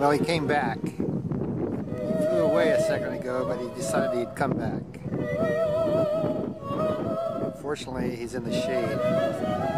Well, he came back. He flew away a second ago, but he decided he'd come back. Fortunately, he's in the shade.